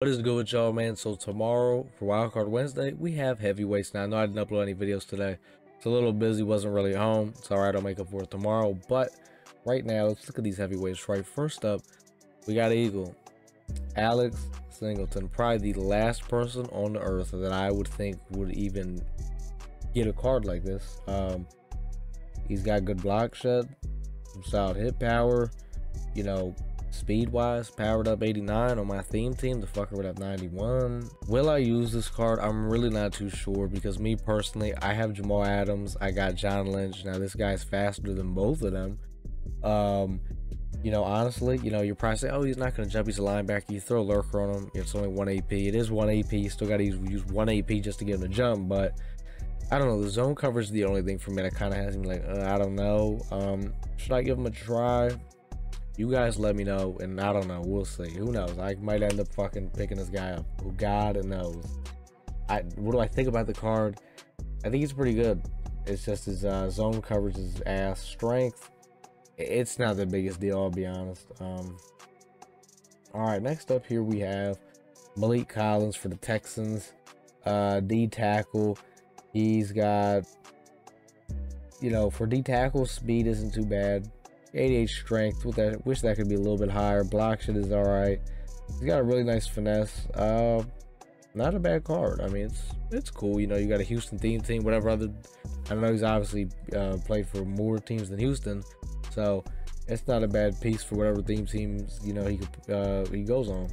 What is good with y'all, man? So tomorrow for Wildcard Wednesday, we have heavyweights. Now I know I didn't upload any videos today. It's a little busy, wasn't really home. It's alright, I'll make up for it tomorrow. But right now, let's look at these heavyweights. Right, first up, we got Eagle. Alex Singleton, probably the last person on the earth that I would think would even get a card like this. Um, he's got good block shed, some solid hit power, you know, speed wise, powered up 89 on my theme team. The fucker would have 91. Will I use this card? I'm really not too sure because me personally, I have Jamal Adams, I got John Lynch. Now this guy's faster than both of them. Um, you know, honestly, you know, you're probably saying, oh, he's not going to jump. He's a linebacker. You throw a lurker on him. It's only one AP. It is one AP. You still got to use, use one AP just to get him to jump. But I don't know. The zone coverage is the only thing for me that kind of has me like, uh, I don't know. Um, should I give him a try? You guys let me know, and I don't know. We'll see. Who knows? I might end up fucking picking this guy up. Who God knows. I what do I think about the card? I think he's pretty good. It's just his uh, zone coverage is ass. Strength, it's not the biggest deal. I'll be honest. Um, all right, next up here we have Maliek Collins for the Texans. Uh, D tackle. He's got, you know, for D tackle, speed isn't too bad. 88 strength. With that, wish that could be a little bit higher. Block shed is all right. He's got a really nice finesse. Uh, not a bad card. I mean, it's it's cool. You know, you got a Houston theme team, whatever other. I know he's obviously uh, played for more teams than Houston, so it's not a bad piece for whatever theme teams you know he uh, he goes on.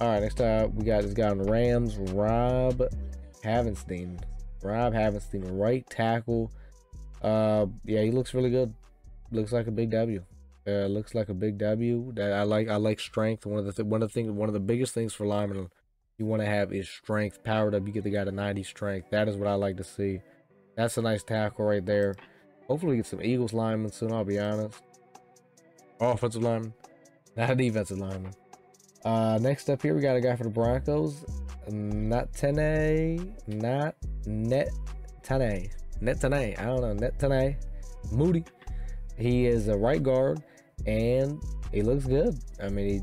All right, next up we got this guy on the Rams, Rob Havenstein. Rob Havenstein, right tackle. Uh, yeah, he looks really good looks like a big W. Uh, looks like a big W. That I like. I like strength. One of the th- one of the things. One of the biggest things for linemen you want to have is strength. Powered up. You get the guy to 90 strength. That is what I like to see. That's a nice tackle right there. Hopefully we get some Eagles linemen soon. I'll be honest. Offensive lineman, not a defensive lineman. Uh, next up here we got a guy for the Broncos. Not Tene. Not Net Tane. Net Tane. I don't know. Net Tane. Muti. He is a right guard, and he looks good. I mean, he,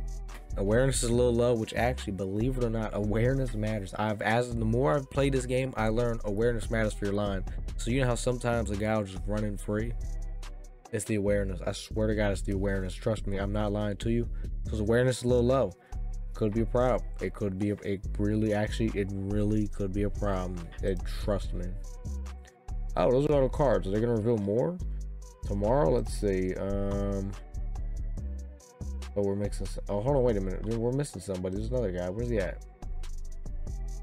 awareness is a little low, which actually, believe it or not, awareness matters. I've as the more I've played this game, I learned awareness matters for your line. So you know how sometimes a guy will just running free. It's the awareness. I swear to God, it's the awareness. Trust me, I'm not lying to you. Because awareness is a little low. Could be a problem. It could be a, it really actually it really could be a problem. It, trust me. Oh, those are all the cards. Are they gonna reveal more? Tomorrow, let's see. Um. Oh, we're mixing. Oh, hold on. Wait a minute. We're missing somebody. There's another guy. Where's he at?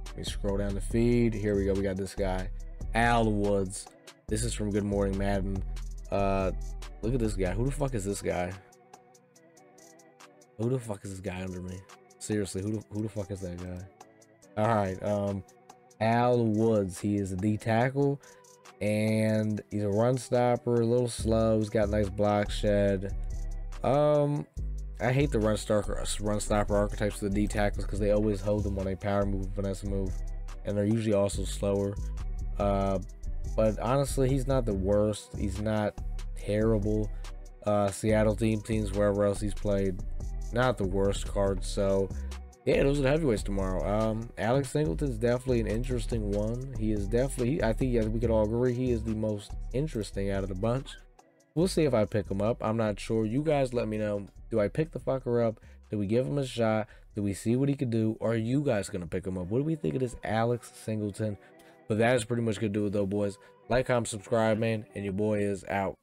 Let me scroll down the feed. Here we go. We got this guy, Al Woods. This is from Good Morning Madden. Uh, look at this guy. Who the fuck is this guy? Who the fuck is this guy under me? Seriously, who the, who the fuck is that guy? All right. Um, Al Woods. He is the tackle and he's a run stopper, a little slow. He's got nice block shed. Um, I hate the run stopper, run stopper archetypes of the D tackles because they always hold them on a power move, finesse move, and they're usually also slower. Uh, but honestly, he's not the worst. He's not terrible. Uh, Seattle team teams wherever else he's played, not the worst card. So yeah, those are the heavyweights tomorrow. Um, Alex Singleton's definitely an interesting one. He is definitely, I think, we could all agree, he is the most interesting out of the bunch. We'll see if I pick him up. I'm not sure. You guys let me know. Do I pick the fucker up? Do we give him a shot? Do we see what he could do? Or are you guys going to pick him up? What do we think of this Alex Singleton? But that is pretty much going to do it, though, boys. Like, comment, subscribe, man, and your boy is out.